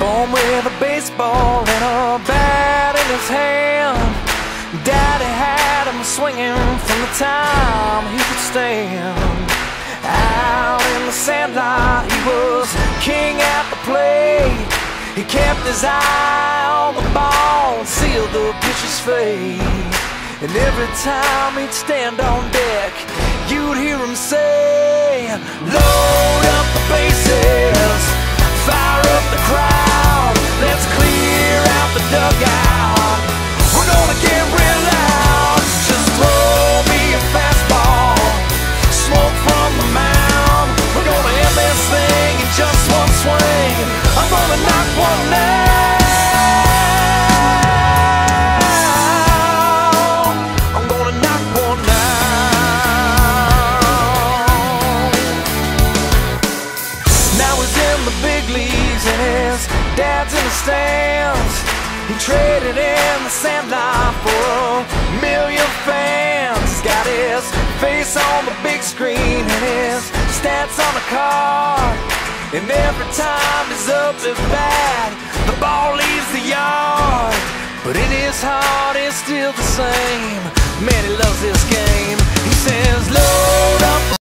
Born with a baseball and a bat in his hand. Daddy had him swinging from the time he could stand. Out in the sandlot, he was king at the plate. He kept his eye on the ball and sealed the pitcher's fate. And every time he'd stand on deck, you'd hear him say, Load He traded in the sandlot for a million fans. Got his face on the big screen and his stats on the card. And every time he's up at bat, the ball leaves the yard. But in his heart, it's still the same. Man, he loves this game. He says, up.